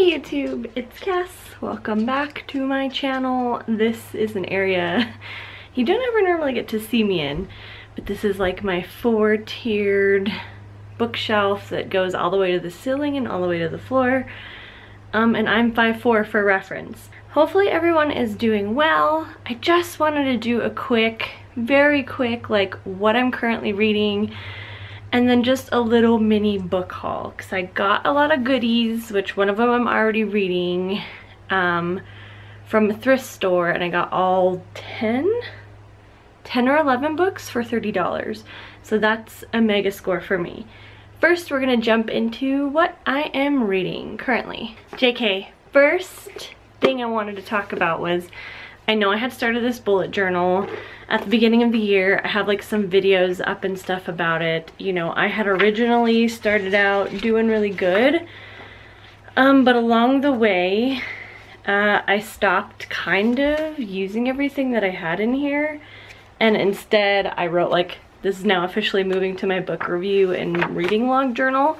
Hey YouTube, it's Cass. Welcome back to my channel. This is an area you don't ever normally get to see me in, but this is like my four-tiered bookshelf that goes all the way to the ceiling and all the way to the floor. Um, and I'm 5'4 for reference. Hopefully everyone is doing well. I just wanted to do a quick, very quick, like what I'm currently reading, and then just a little mini book haul because I got a lot of goodies which one of them I'm already reading um, from a thrift store and I got all 10 10 or 11 books for $30 so that's a mega score for me. First we're gonna jump into what I am reading currently. JK first thing I wanted to talk about was I know I had started this bullet journal at the beginning of the year. I have like some videos up and stuff about it. You know, I had originally started out doing really good. Um, but along the way, uh, I stopped kind of using everything that I had in here. And instead I wrote like, this is now officially moving to my book review and reading log journal.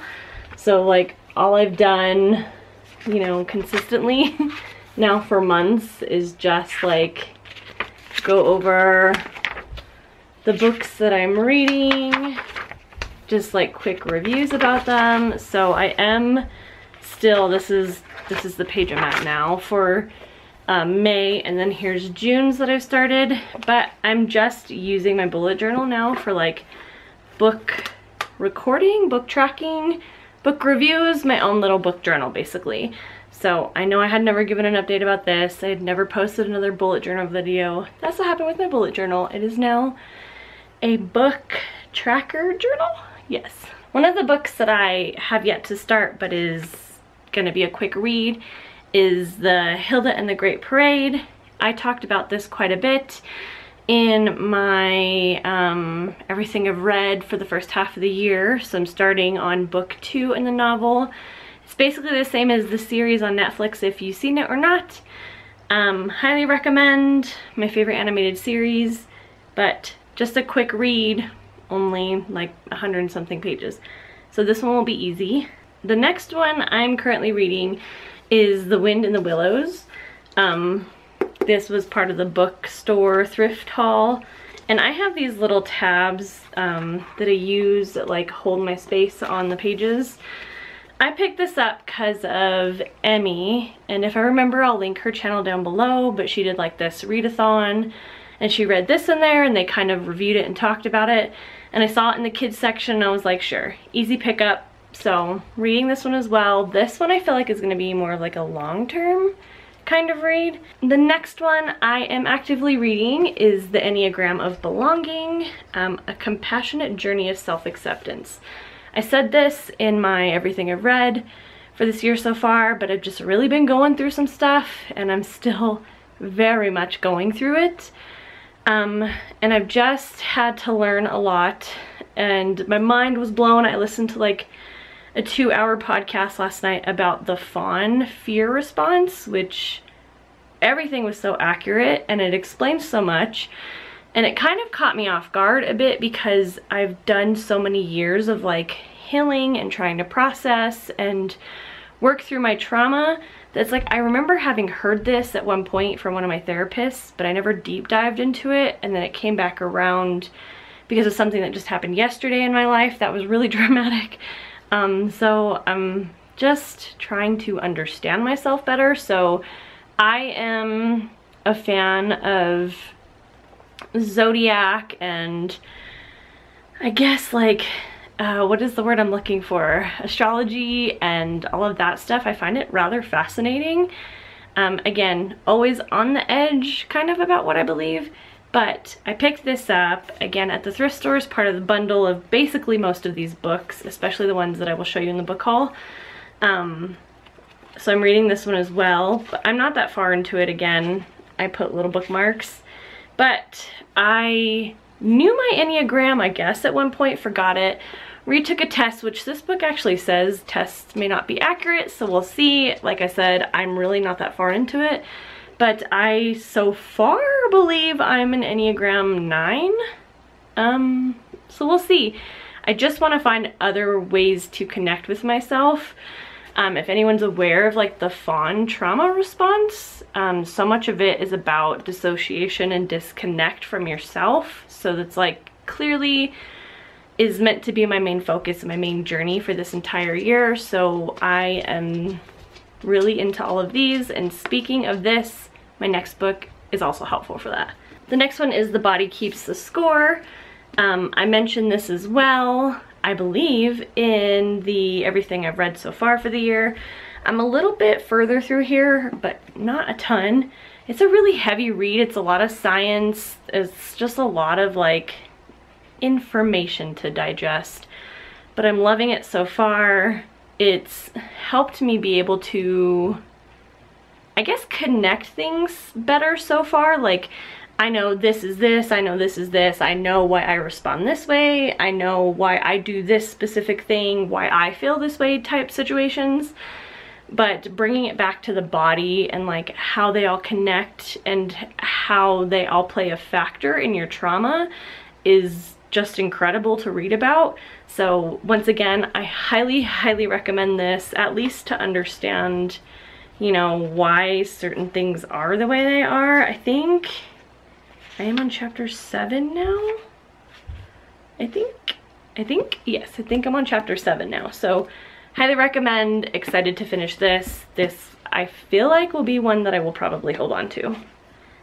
So like all I've done, you know, consistently now for months is just like go over the books that I'm reading, just like quick reviews about them. So I am still, this is, this is the page I'm at now for um, May and then here's June's that I've started, but I'm just using my bullet journal now for like book recording, book tracking, book reviews, my own little book journal basically. So I know I had never given an update about this. I had never posted another bullet journal video. That's what happened with my bullet journal. It is now a book tracker journal. Yes. One of the books that I have yet to start but is gonna be a quick read is the Hilda and the Great Parade. I talked about this quite a bit in my um, everything I've read for the first half of the year. So I'm starting on book two in the novel it's basically the same as the series on Netflix if you've seen it or not. Um, highly recommend, my favorite animated series, but just a quick read, only like a hundred something pages. So this one will be easy. The next one I'm currently reading is The Wind in the Willows. Um, this was part of the bookstore thrift haul. And I have these little tabs um, that I use that like hold my space on the pages. I picked this up because of Emmy, and if I remember, I'll link her channel down below, but she did like this readathon, and she read this in there, and they kind of reviewed it and talked about it, and I saw it in the kids section, and I was like, sure, easy pickup, so reading this one as well. This one I feel like is going to be more of like a long-term kind of read. The next one I am actively reading is The Enneagram of Belonging, um, A Compassionate Journey of Self-Acceptance. I said this in my everything I've read for this year so far, but I've just really been going through some stuff and I'm still very much going through it. Um, and I've just had to learn a lot and my mind was blown. I listened to like a two hour podcast last night about the fawn fear response, which everything was so accurate and it explained so much. And it kind of caught me off guard a bit because I've done so many years of like healing and trying to process and work through my trauma that's like I remember having heard this at one point from one of my therapists but I never deep dived into it and then it came back around because of something that just happened yesterday in my life that was really dramatic um, so I'm just trying to understand myself better so I am a fan of zodiac and I guess like uh, what is the word I'm looking for? Astrology and all of that stuff. I find it rather fascinating. Um, again, always on the edge kind of about what I believe, but I picked this up again at the thrift store as part of the bundle of basically most of these books, especially the ones that I will show you in the book haul. Um, so I'm reading this one as well, but I'm not that far into it again. I put little bookmarks. But I knew my Enneagram, I guess, at one point, forgot it. Retook a test, which this book actually says tests may not be accurate, so we'll see. Like I said, I'm really not that far into it. But I so far believe I'm an Enneagram 9. Um, so we'll see. I just want to find other ways to connect with myself. Um, if anyone's aware of like the fawn trauma response, um, so much of it is about dissociation and disconnect from yourself. So that's like clearly is meant to be my main focus my main journey for this entire year. So I am really into all of these. And speaking of this, my next book is also helpful for that. The next one is The Body Keeps the Score. Um, I mentioned this as well, I believe, in the everything I've read so far for the year. I'm a little bit further through here, but not a ton. It's a really heavy read. It's a lot of science. It's just a lot of like information to digest. But I'm loving it so far. It's helped me be able to, I guess, connect things better so far. Like, I know this is this, I know this is this, I know why I respond this way, I know why I do this specific thing, why I feel this way type situations but bringing it back to the body and like how they all connect and how they all play a factor in your trauma is just incredible to read about. So once again, I highly, highly recommend this, at least to understand, you know, why certain things are the way they are. I think I am on chapter seven now. I think, I think, yes, I think I'm on chapter seven now. So highly recommend, excited to finish this. This, I feel like will be one that I will probably hold on to.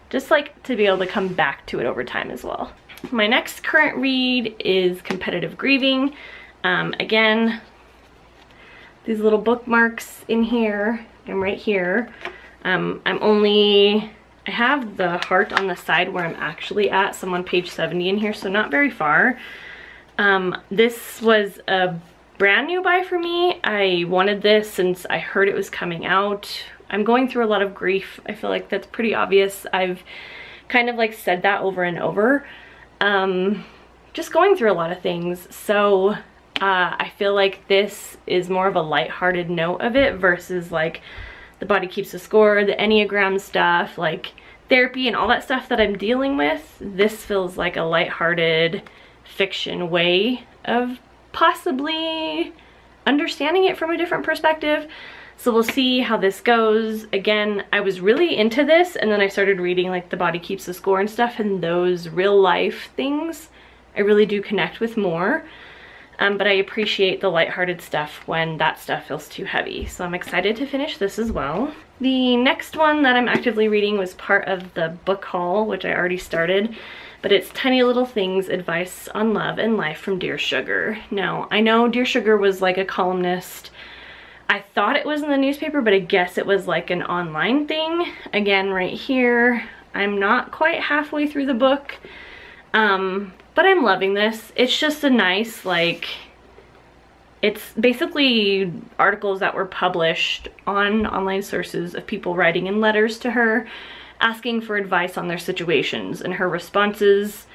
Just like to be able to come back to it over time as well. My next current read is Competitive Grieving. Um, again, these little bookmarks in here and right here. Um, I'm only, I have the heart on the side where I'm actually at, so I'm on page 70 in here, so not very far. Um, this was a brand new buy for me. I wanted this since I heard it was coming out. I'm going through a lot of grief. I feel like that's pretty obvious. I've kind of like said that over and over um, just going through a lot of things. So uh, I feel like this is more of a light-hearted note of it versus like the body keeps a score, the Enneagram stuff, like therapy and all that stuff that I'm dealing with. This feels like a light-hearted fiction way of possibly understanding it from a different perspective. So we'll see how this goes. Again, I was really into this and then I started reading like The Body Keeps the Score and stuff and those real life things I really do connect with more. Um, but I appreciate the lighthearted stuff when that stuff feels too heavy. So I'm excited to finish this as well. The next one that I'm actively reading was part of the book haul, which I already started, but it's Tiny Little Things, Advice on Love and Life from Dear Sugar. Now, I know Dear Sugar was like a columnist I thought it was in the newspaper, but I guess it was like an online thing. Again, right here, I'm not quite halfway through the book, um, but I'm loving this. It's just a nice, like, it's basically articles that were published on online sources of people writing in letters to her, asking for advice on their situations, and her responses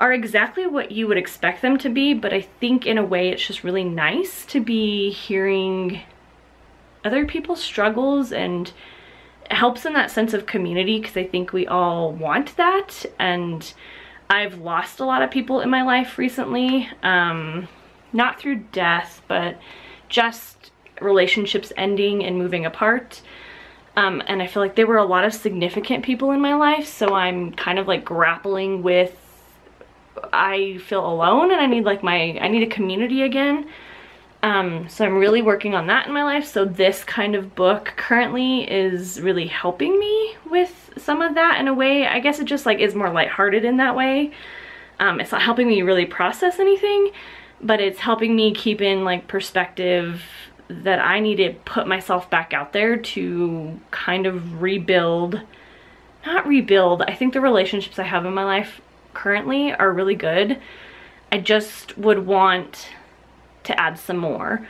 are exactly what you would expect them to be, but I think in a way it's just really nice to be hearing other people's struggles and it helps in that sense of community because I think we all want that and I've lost a lot of people in my life recently um, not through death but just relationships ending and moving apart. Um, and I feel like there were a lot of significant people in my life so I'm kind of like grappling with I feel alone and I need like my I need a community again um, so I'm really working on that in my life. So this kind of book currently is really helping me with some of that in a way. I guess it just like is more lighthearted in that way. Um, it's not helping me really process anything, but it's helping me keep in like perspective that I need to put myself back out there to kind of rebuild, not rebuild, I think the relationships I have in my life currently are really good. I just would want to add some more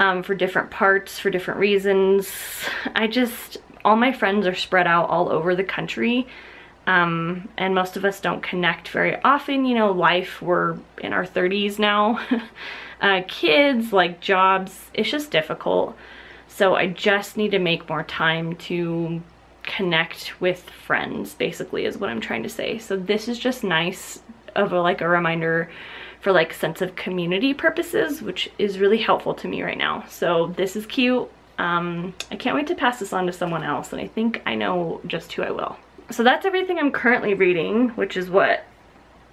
um, for different parts, for different reasons. I just, all my friends are spread out all over the country. Um, and most of us don't connect very often. You know, life, we're in our 30s now. uh, kids, like jobs, it's just difficult. So I just need to make more time to connect with friends, basically, is what I'm trying to say. So this is just nice of a, like a reminder for like sense of community purposes, which is really helpful to me right now. So this is cute. Um, I can't wait to pass this on to someone else and I think I know just who I will. So that's everything I'm currently reading, which is what?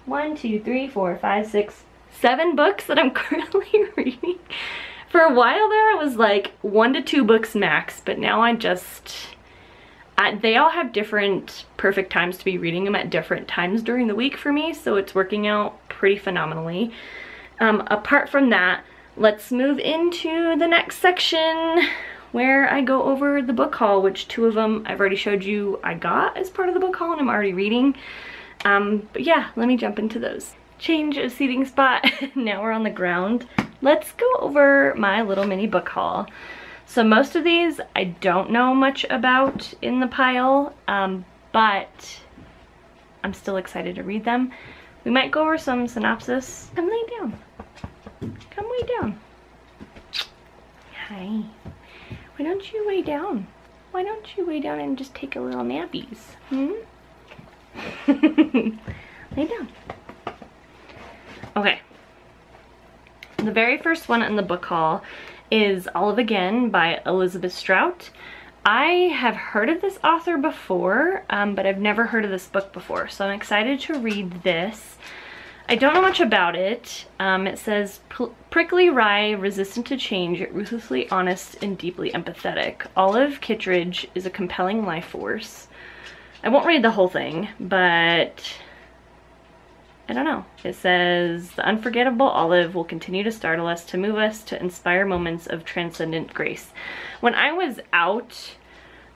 One, two, three, four, five, six, seven books that I'm currently reading. For a while there, I was like one to two books max, but now I just, They all have different perfect times to be reading them at different times during the week for me, so it's working out pretty phenomenally. Um, apart from that, let's move into the next section where I go over the book haul, which two of them I've already showed you I got as part of the book haul and I'm already reading. Um, but yeah, let me jump into those. Change of seating spot, now we're on the ground. Let's go over my little mini book haul. So most of these I don't know much about in the pile, um, but I'm still excited to read them. We might go over some synopsis. Come lay down. Come lay down. Hi. Why don't you lay down? Why don't you lay down and just take a little nappies? Hmm? lay down. Okay. The very first one in the book haul is Olive Again by Elizabeth Strout. I have heard of this author before, um, but I've never heard of this book before, so I'm excited to read this. I don't know much about it. Um, it says, prickly wry, resistant to change, ruthlessly honest and deeply empathetic. Olive Kitteridge is a compelling life force. I won't read the whole thing, but I don't know. It says, the unforgettable Olive will continue to startle us, to move us, to inspire moments of transcendent grace. When I was out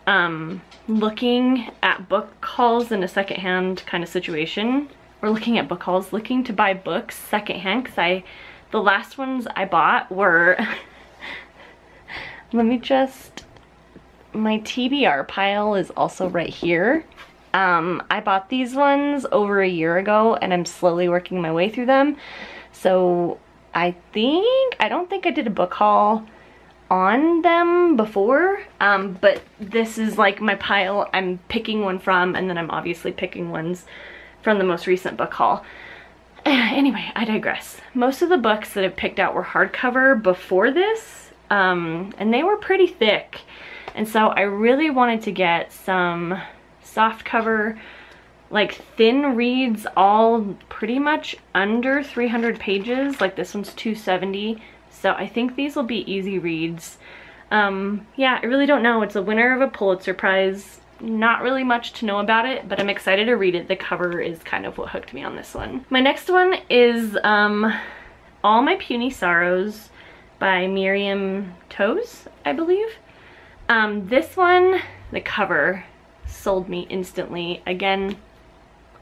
um, looking at book hauls in a secondhand kind of situation, or looking at book hauls, looking to buy books secondhand because I, the last ones I bought were, let me just, my TBR pile is also right here. Um, I bought these ones over a year ago and I'm slowly working my way through them. So I think, I don't think I did a book haul on them before, um, but this is like my pile I'm picking one from and then I'm obviously picking ones from the most recent book haul. Anyway, I digress. Most of the books that I've picked out were hardcover before this, um, and they were pretty thick. And so I really wanted to get some soft cover, like thin reads, all pretty much under 300 pages. Like this one's 270. So I think these will be easy reads. Um, yeah, I really don't know. It's a winner of a Pulitzer Prize not really much to know about it, but I'm excited to read it. The cover is kind of what hooked me on this one. My next one is um, All My Puny Sorrows by Miriam Toews, I believe. Um, this one, the cover, sold me instantly. Again,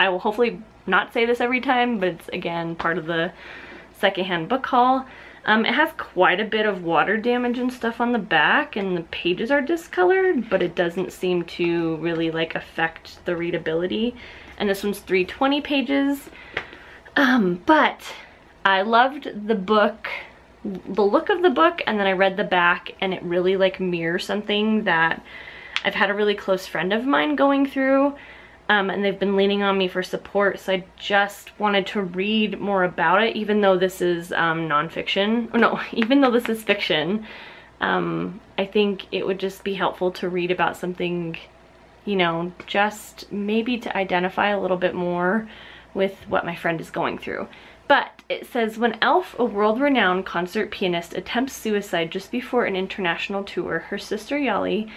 I will hopefully not say this every time, but it's again part of the secondhand book haul. Um, it has quite a bit of water damage and stuff on the back and the pages are discolored, but it doesn't seem to really like affect the readability. And this one's 320 pages. Um, but I loved the book, the look of the book, and then I read the back and it really like mirrors something that I've had a really close friend of mine going through um, and they've been leaning on me for support so I just wanted to read more about it even though this is um, nonfiction. Or no even though this is fiction um, I think it would just be helpful to read about something you know just maybe to identify a little bit more with what my friend is going through. But it says when Elf, a world-renowned concert pianist, attempts suicide just before an international tour, her sister Yoli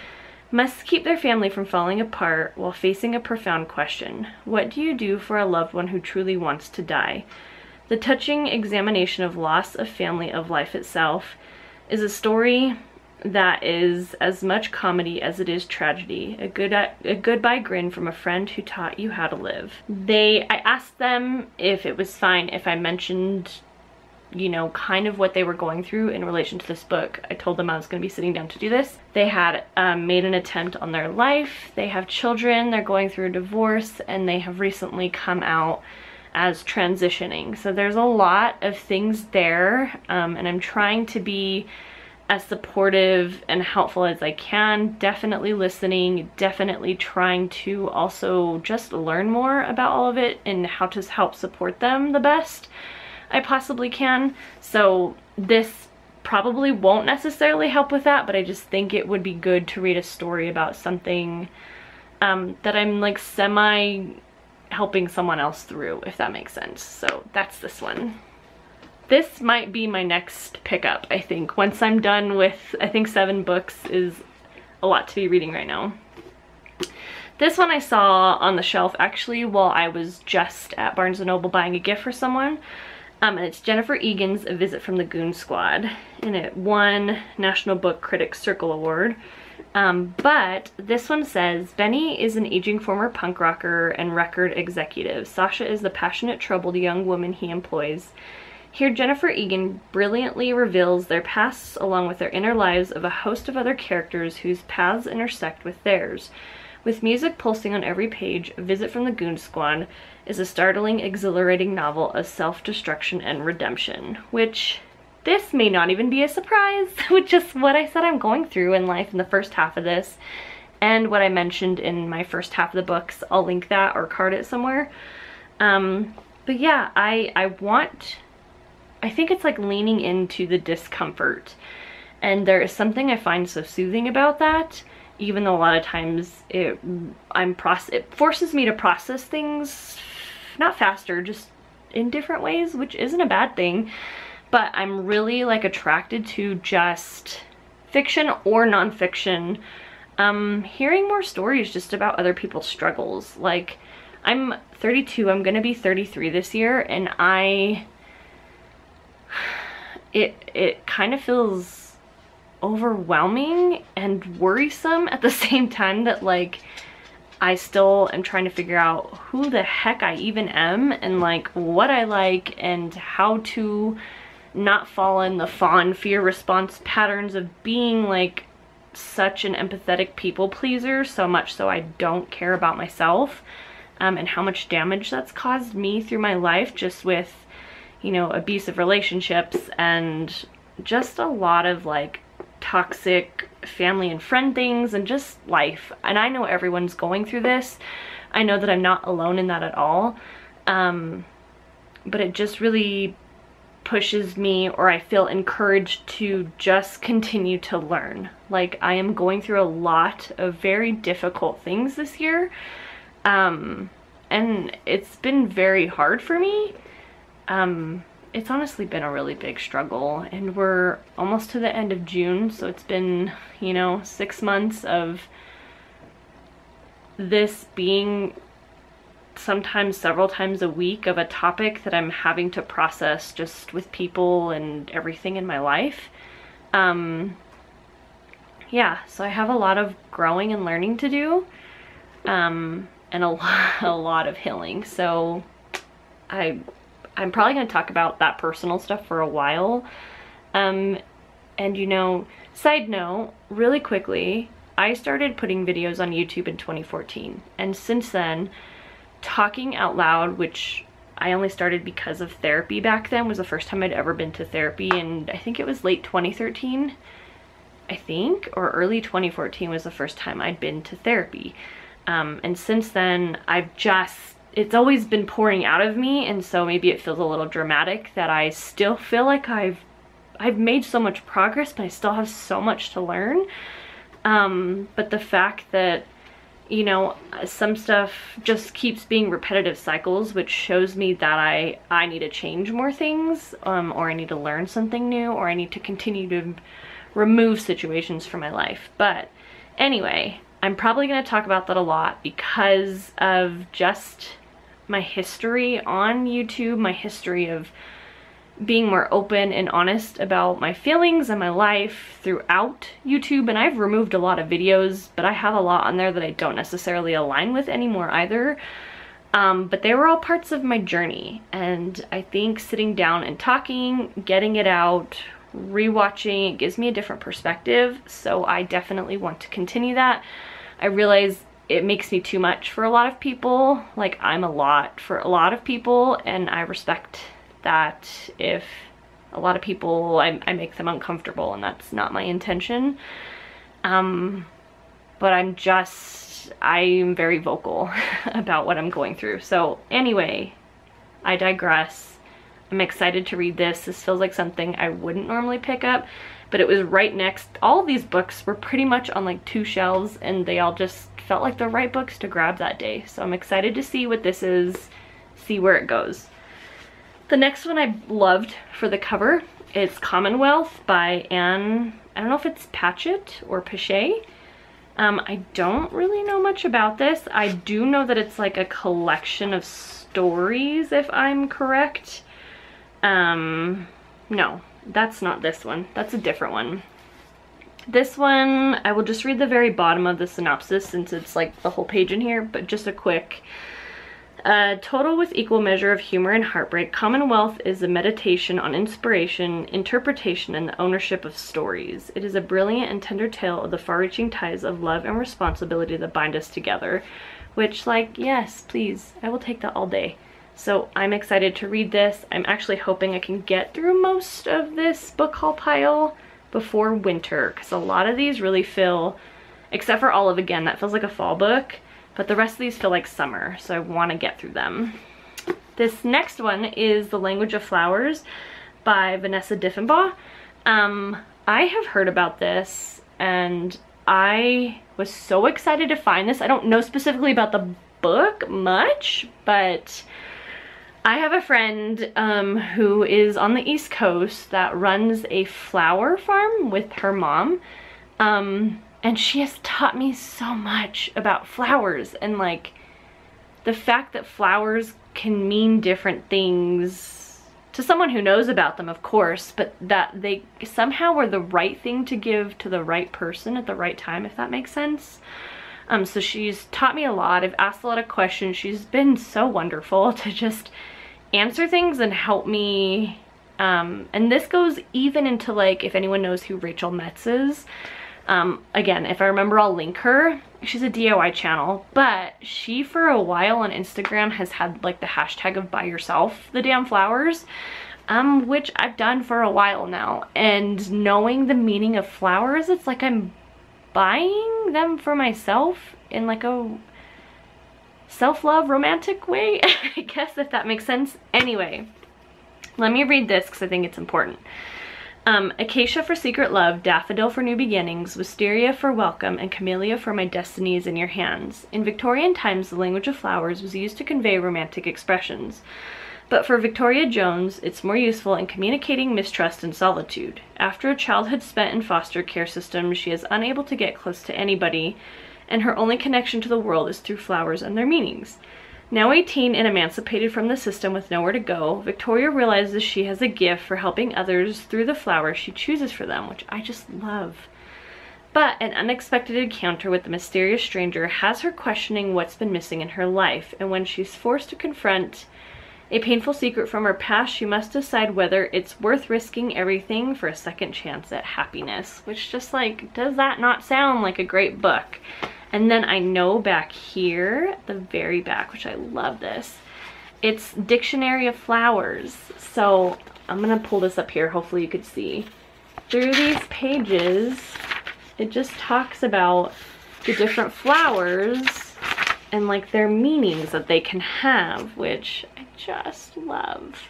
must keep their family from falling apart while facing a profound question. What do you do for a loved one who truly wants to die? The touching examination of loss of family of life itself is a story that is as much comedy as it is tragedy. A good a goodbye grin from a friend who taught you how to live. They I asked them if it was fine if I mentioned you know, kind of what they were going through in relation to this book. I told them I was going to be sitting down to do this. They had um, made an attempt on their life. They have children. They're going through a divorce and they have recently come out as transitioning. So there's a lot of things there um, and I'm trying to be as supportive and helpful as I can. Definitely listening, definitely trying to also just learn more about all of it and how to help support them the best. I possibly can. So this probably won't necessarily help with that, but I just think it would be good to read a story about something um, that I'm like semi helping someone else through, if that makes sense. So that's this one. This might be my next pickup, I think. Once I'm done with, I think seven books is a lot to be reading right now. This one I saw on the shelf actually while I was just at Barnes & Noble buying a gift for someone. Um, and it's Jennifer Egan's A Visit from the Goon Squad. And it won National Book Critics Circle Award. Um, but this one says, Benny is an aging former punk rocker and record executive. Sasha is the passionate, troubled young woman he employs. Here, Jennifer Egan brilliantly reveals their pasts along with their inner lives of a host of other characters whose paths intersect with theirs. With music pulsing on every page, Visit from the Goon Squad is a startling, exhilarating novel of self-destruction and redemption, which this may not even be a surprise, which is what I said I'm going through in life in the first half of this, and what I mentioned in my first half of the books. I'll link that or card it somewhere. Um, but yeah, I, I want, I think it's like leaning into the discomfort. And there is something I find so soothing about that, even though a lot of times it, I'm process, it forces me to process things, not faster, just in different ways, which isn't a bad thing but I'm really like attracted to just fiction or nonfiction um, hearing more stories just about other people's struggles. Like, I'm 32, I'm gonna be 33 this year, and I, it, it kind of feels overwhelming and worrisome at the same time that like, I still am trying to figure out who the heck I even am and like what I like and how to not fall in the fawn fear response patterns of being like such an empathetic people pleaser so much so I don't care about myself um, and how much damage that's caused me through my life just with you know abusive relationships and just a lot of like toxic family and friend things and just life and I know everyone's going through this I know that I'm not alone in that at all um, but it just really pushes me or I feel encouraged to just continue to learn. Like I am going through a lot of very difficult things this year. Um, and it's been very hard for me. Um, it's honestly been a really big struggle and we're almost to the end of June. So it's been, you know, six months of this being sometimes several times a week of a topic that I'm having to process just with people and everything in my life. Um, yeah, so I have a lot of growing and learning to do um, and a a lot of healing. So I, I'm probably going to talk about that personal stuff for a while. Um, and you know, side note, really quickly, I started putting videos on YouTube in 2014. And since then, talking out loud, which I only started because of therapy back then, was the first time I'd ever been to therapy, and I think it was late 2013, I think, or early 2014 was the first time I'd been to therapy. Um, and since then, I've just, it's always been pouring out of me, and so maybe it feels a little dramatic that I still feel like I've, I've made so much progress, but I still have so much to learn. Um, but the fact that you know, some stuff just keeps being repetitive cycles, which shows me that I, I need to change more things, um, or I need to learn something new, or I need to continue to remove situations from my life. But anyway, I'm probably going to talk about that a lot because of just my history on YouTube, my history of being more open and honest about my feelings and my life throughout YouTube. And I've removed a lot of videos but I have a lot on there that I don't necessarily align with anymore either. Um, but they were all parts of my journey. And I think sitting down and talking, getting it out, rewatching, it gives me a different perspective so I definitely want to continue that. I realize it makes me too much for a lot of people like I'm a lot for a lot of people and I respect that if a lot of people, I, I make them uncomfortable and that's not my intention. Um, but I'm just, I'm very vocal about what I'm going through. So anyway, I digress. I'm excited to read this. This feels like something I wouldn't normally pick up, but it was right next. All these books were pretty much on like two shelves and they all just felt like the right books to grab that day. So I'm excited to see what this is, see where it goes. The next one I loved for the cover is Commonwealth by Anne, I don't know if it's Patchett or Pichet. Um, I don't really know much about this. I do know that it's like a collection of stories, if I'm correct. Um, no, that's not this one. That's a different one. This one, I will just read the very bottom of the synopsis since it's like the whole page in here, but just a quick uh, total with equal measure of humor and heartbreak, Commonwealth is a meditation on inspiration, interpretation, and the ownership of stories. It is a brilliant and tender tale of the far-reaching ties of love and responsibility that bind us together. Which, like, yes, please, I will take that all day. So I'm excited to read this. I'm actually hoping I can get through most of this book haul pile before winter, because a lot of these really feel, except for Olive Again, that feels like a fall book but the rest of these feel like summer, so I want to get through them. This next one is The Language of Flowers by Vanessa Diffenbaugh. Um, I have heard about this and I was so excited to find this. I don't know specifically about the book much, but I have a friend um, who is on the East Coast that runs a flower farm with her mom. Um, and she has taught me so much about flowers and like the fact that flowers can mean different things to someone who knows about them of course but that they somehow were the right thing to give to the right person at the right time if that makes sense um so she's taught me a lot i've asked a lot of questions she's been so wonderful to just answer things and help me um and this goes even into like if anyone knows who rachel metz is um, again, if I remember, I'll link her. She's a DIY channel, but she for a while on Instagram has had like the hashtag of buy yourself the damn flowers, um, which I've done for a while now. And knowing the meaning of flowers, it's like I'm buying them for myself in like a self-love romantic way, I guess if that makes sense. Anyway, let me read this because I think it's important. Um, Acacia for Secret Love, Daffodil for New Beginnings, Wisteria for Welcome, and Camellia for My Destiny is in Your Hands. In Victorian times, the language of flowers was used to convey romantic expressions. But for Victoria Jones, it's more useful in communicating mistrust and solitude. After a childhood spent in foster care systems, she is unable to get close to anybody, and her only connection to the world is through flowers and their meanings. Now 18 and emancipated from the system with nowhere to go, Victoria realizes she has a gift for helping others through the flowers she chooses for them, which I just love. But an unexpected encounter with the mysterious stranger has her questioning what's been missing in her life, and when she's forced to confront a painful secret from her past, she must decide whether it's worth risking everything for a second chance at happiness. Which just like, does that not sound like a great book? And then I know back here, the very back, which I love this, it's Dictionary of Flowers. So I'm gonna pull this up here, hopefully you could see. Through these pages, it just talks about the different flowers and like their meanings that they can have, which I just love.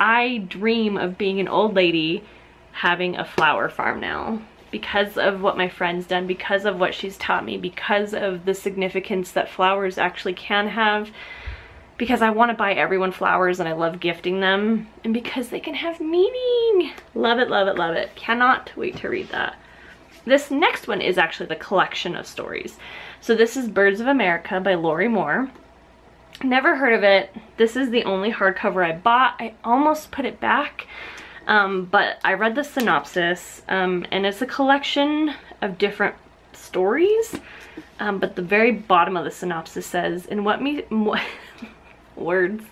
I dream of being an old lady having a flower farm now because of what my friend's done, because of what she's taught me, because of the significance that flowers actually can have, because I want to buy everyone flowers and I love gifting them, and because they can have meaning. Love it, love it, love it. Cannot wait to read that. This next one is actually the collection of stories. So this is Birds of America by Lorrie Moore. Never heard of it. This is the only hardcover I bought. I almost put it back um, but I read the synopsis um, and it's a collection of different stories. Um, but the very bottom of the synopsis says, in what me, words,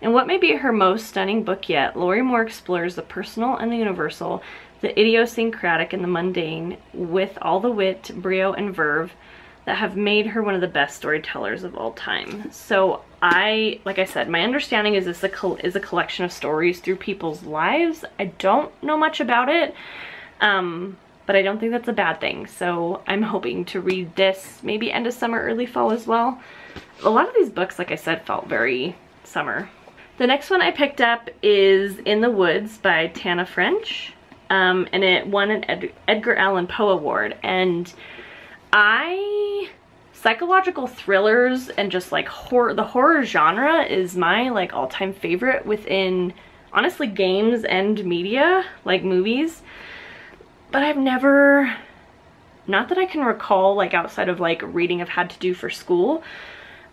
in what may be her most stunning book yet, Lorrie Moore explores the personal and the universal, the idiosyncratic and the mundane, with all the wit, brio, and verve that have made her one of the best storytellers of all time. So I, like I said, my understanding is this a is a collection of stories through people's lives. I don't know much about it, um, but I don't think that's a bad thing. So I'm hoping to read this maybe end of summer, early fall as well. A lot of these books, like I said, felt very summer. The next one I picked up is In the Woods by Tana French. Um, and it won an Ed Edgar Allan Poe Award. And I psychological thrillers and just like horror the horror genre is my like all-time favorite within honestly games and media like movies. But I've never not that I can recall like outside of like reading I've had to do for school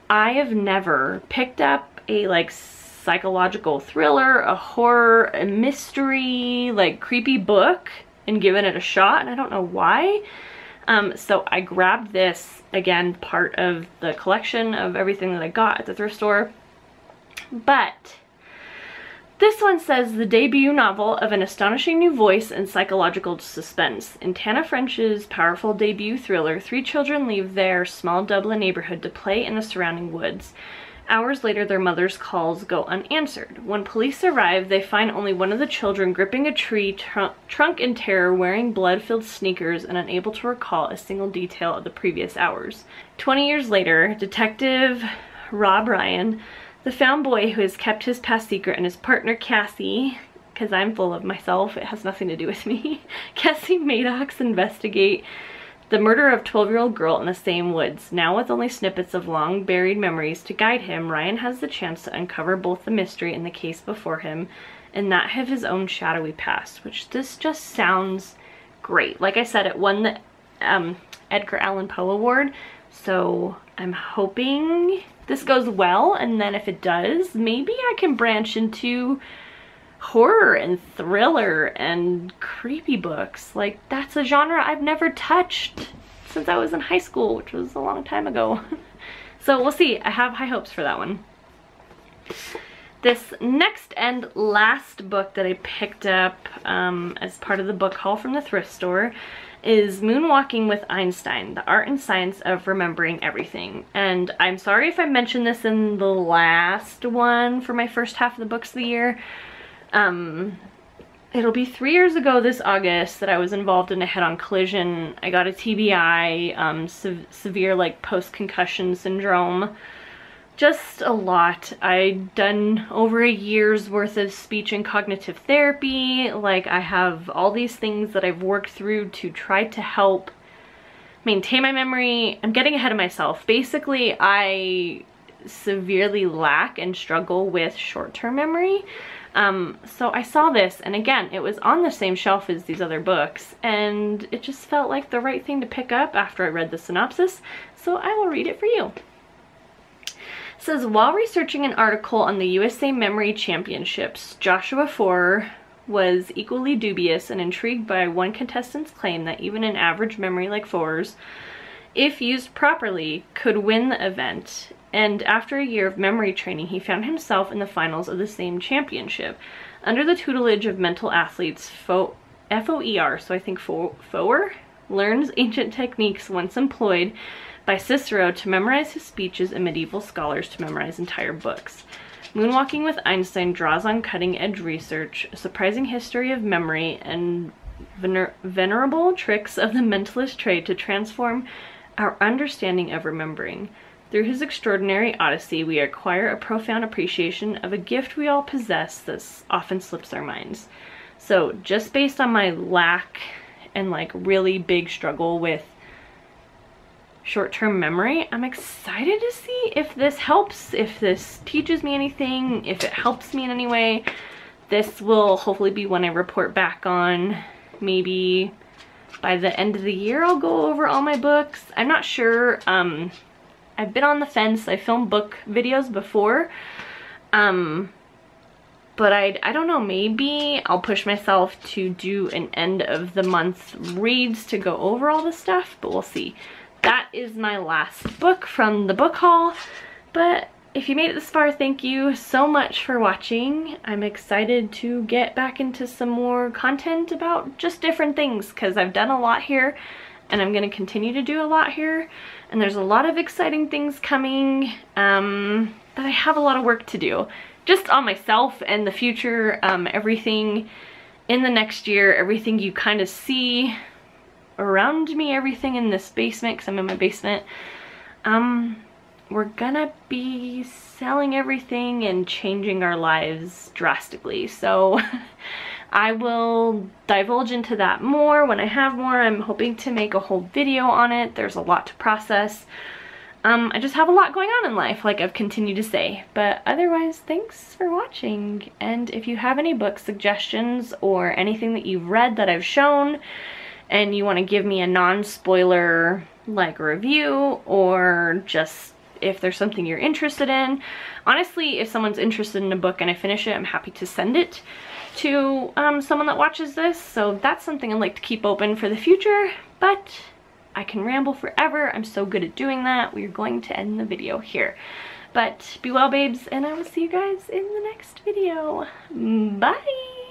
I have never picked up a like psychological thriller a horror a mystery like creepy book and given it a shot and I don't know why um, so I grabbed this, again, part of the collection of everything that I got at the thrift store. But this one says the debut novel of an astonishing new voice and psychological suspense. In Tana French's powerful debut thriller, three children leave their small Dublin neighborhood to play in the surrounding woods. Hours later, their mother's calls go unanswered. When police arrive, they find only one of the children gripping a tree tr trunk in terror, wearing blood-filled sneakers and unable to recall a single detail of the previous hours. Twenty years later, Detective Rob Ryan, the found boy who has kept his past secret, and his partner Cassie, because I'm full of myself, it has nothing to do with me, Cassie Maddox investigate the murder of 12-year-old girl in the same woods. Now with only snippets of long-buried memories to guide him, Ryan has the chance to uncover both the mystery and the case before him and not have his own shadowy past, which this just sounds great. Like I said, it won the um, Edgar Allan Poe Award, so I'm hoping this goes well, and then if it does, maybe I can branch into horror and thriller and creepy books. Like that's a genre I've never touched since I was in high school, which was a long time ago. so we'll see. I have high hopes for that one. This next and last book that I picked up um, as part of the book haul from the thrift store is Moonwalking with Einstein, The Art and Science of Remembering Everything. And I'm sorry if I mentioned this in the last one for my first half of the books of the year, um, it'll be three years ago this August that I was involved in a head-on collision. I got a TBI, um, se severe like post-concussion syndrome. Just a lot. I'd done over a year's worth of speech and cognitive therapy. Like I have all these things that I've worked through to try to help maintain my memory. I'm getting ahead of myself. Basically, I severely lack and struggle with short-term memory. Um, so I saw this, and again, it was on the same shelf as these other books, and it just felt like the right thing to pick up after I read the synopsis, so I will read it for you. It says, while researching an article on the USA Memory Championships, Joshua Forer was equally dubious and intrigued by one contestant's claim that even an average memory like Foer's, if used properly, could win the event and after a year of memory training, he found himself in the finals of the same championship. Under the tutelage of mental athletes, Fo FOER, so I think Fo Foer, learns ancient techniques once employed by Cicero to memorize his speeches and medieval scholars to memorize entire books. Moonwalking with Einstein draws on cutting-edge research, a surprising history of memory, and vener venerable tricks of the mentalist trade to transform our understanding of remembering. Through his extraordinary odyssey, we acquire a profound appreciation of a gift we all possess that often slips our minds. So just based on my lack and like really big struggle with short-term memory, I'm excited to see if this helps, if this teaches me anything, if it helps me in any way. This will hopefully be when I report back on maybe by the end of the year I'll go over all my books. I'm not sure. Um, I've been on the fence. I filmed book videos before. Um, but I, I don't know, maybe I'll push myself to do an end of the month reads to go over all the stuff, but we'll see. That is my last book from the book haul, but if you made it this far, thank you so much for watching. I'm excited to get back into some more content about just different things because I've done a lot here and I'm going to continue to do a lot here and there's a lot of exciting things coming um, but I have a lot of work to do just on myself and the future um, everything in the next year everything you kind of see around me everything in this basement because I'm in my basement um we're gonna be selling everything and changing our lives drastically. So I will divulge into that more when I have more. I'm hoping to make a whole video on it. There's a lot to process. Um, I just have a lot going on in life, like I've continued to say. But otherwise, thanks for watching. And if you have any book suggestions or anything that you've read that I've shown, and you want to give me a non-spoiler like review or just if there's something you're interested in. Honestly, if someone's interested in a book and I finish it, I'm happy to send it to um, someone that watches this. So that's something I'd like to keep open for the future, but I can ramble forever. I'm so good at doing that. We're going to end the video here. But be well, babes, and I will see you guys in the next video. Bye!